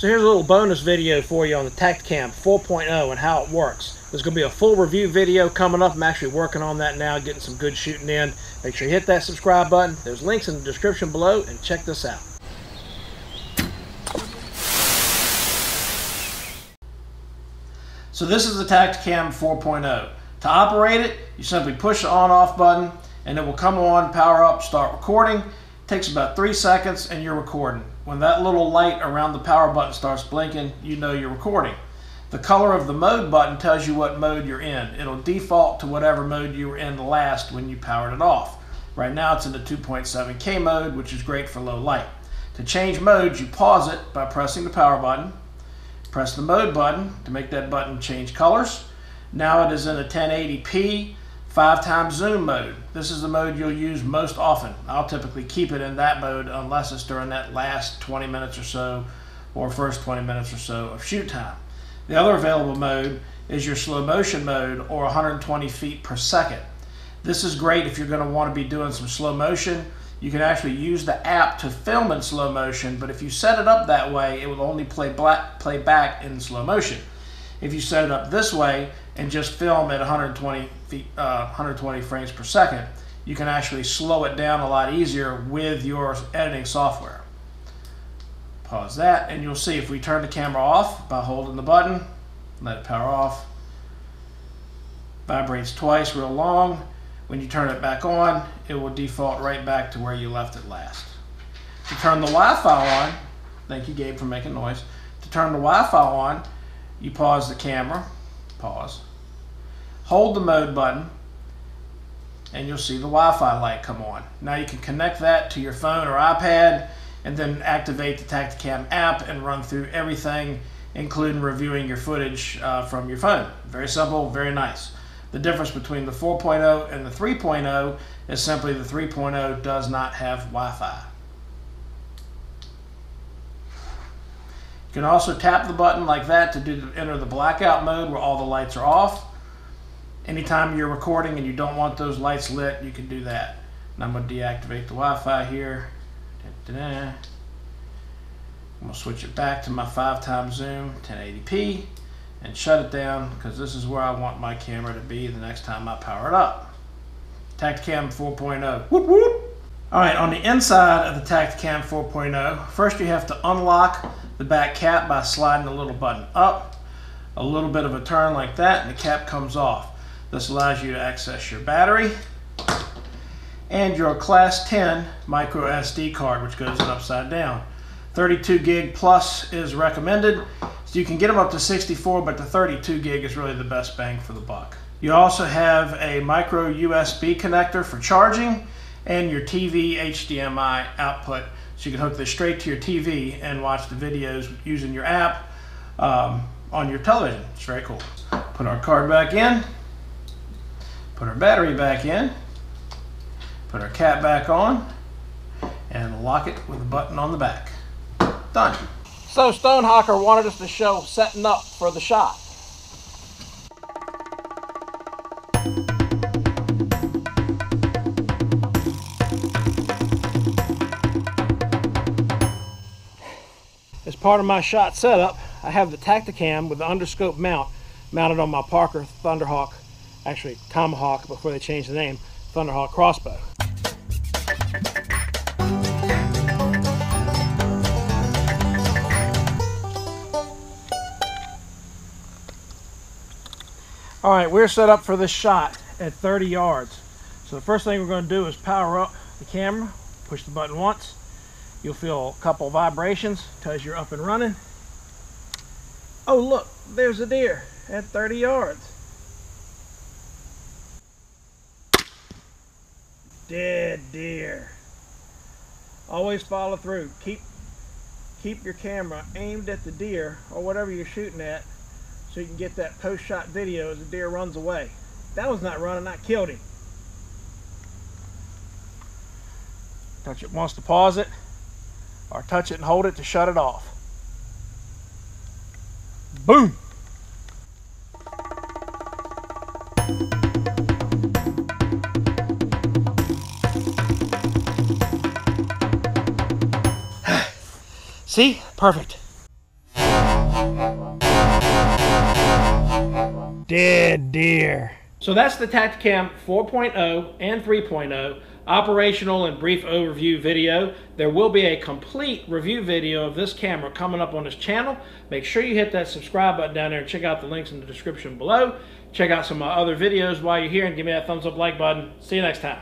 So here's a little bonus video for you on the Tactacam 4.0 and how it works. There's going to be a full review video coming up. I'm actually working on that now, getting some good shooting in. Make sure you hit that subscribe button. There's links in the description below and check this out. So this is the Tactacam 4.0. To operate it, you simply push the on off button and it will come on, power up, start recording. It takes about three seconds and you're recording. When that little light around the power button starts blinking, you know you're recording. The color of the mode button tells you what mode you're in. It'll default to whatever mode you were in last when you powered it off. Right now it's in the 2.7K mode, which is great for low light. To change modes, you pause it by pressing the power button. Press the mode button to make that button change colors. Now it is in a 1080p, five times zoom mode. This is the mode you'll use most often. I'll typically keep it in that mode unless it's during that last 20 minutes or so or first 20 minutes or so of shoot time. The other available mode is your slow motion mode or 120 feet per second. This is great if you're going to want to be doing some slow motion. You can actually use the app to film in slow motion, but if you set it up that way, it will only play, black, play back in slow motion. If you set it up this way and just film at 120 feet, uh, 120 frames per second, you can actually slow it down a lot easier with your editing software. Pause that, and you'll see if we turn the camera off by holding the button, let it power off, vibrates twice real long. When you turn it back on, it will default right back to where you left it last. To turn the Wi-Fi on, thank you Gabe for making noise. To turn the Wi-Fi on, you pause the camera, pause, hold the mode button, and you'll see the Wi-Fi light come on. Now you can connect that to your phone or iPad and then activate the Tactacam app and run through everything, including reviewing your footage uh, from your phone. Very simple, very nice. The difference between the 4.0 and the 3.0 is simply the 3.0 does not have Wi-Fi. You can also tap the button like that to do enter the blackout mode where all the lights are off. Anytime you're recording and you don't want those lights lit, you can do that. And I'm going to deactivate the Wi-Fi here. Da -da -da. I'm going to switch it back to my five times zoom, 1080p, and shut it down because this is where I want my camera to be the next time I power it up. Tactacam 4.0. Whoop whoop! All right, on the inside of the Tactacam 4.0, first you have to unlock the back cap by sliding the little button up, a little bit of a turn like that, and the cap comes off. This allows you to access your battery and your class 10 micro SD card, which goes upside down. 32 gig plus is recommended. So you can get them up to 64, but the 32 gig is really the best bang for the buck. You also have a micro USB connector for charging and your TV HDMI output. So you can hook this straight to your TV and watch the videos using your app um, on your television. It's very cool. Put our card back in. Put our battery back in. Put our cap back on. And lock it with a button on the back. Done. So Stonehawker wanted us to show setting up for the shot. As part of my shot setup, I have the Tactacam with the underscope mount mounted on my Parker Thunderhawk, actually Tomahawk before they changed the name, Thunderhawk crossbow. All right, we're set up for this shot at 30 yards. So the first thing we're going to do is power up the camera, push the button once. You'll feel a couple vibrations, tells you're up and running. Oh look, there's a deer at 30 yards. Dead deer. Always follow through. Keep keep your camera aimed at the deer or whatever you're shooting at so you can get that post-shot video as the deer runs away. That was not running, I killed him. Touch it once to pause it, or touch it and hold it to shut it off. Boom! See? Perfect. Dead deer. So that's the Tactacam 4.0 and 3.0 operational and brief overview video. There will be a complete review video of this camera coming up on this channel. Make sure you hit that subscribe button down there and check out the links in the description below. Check out some of my other videos while you're here and give me that thumbs up like button. See you next time.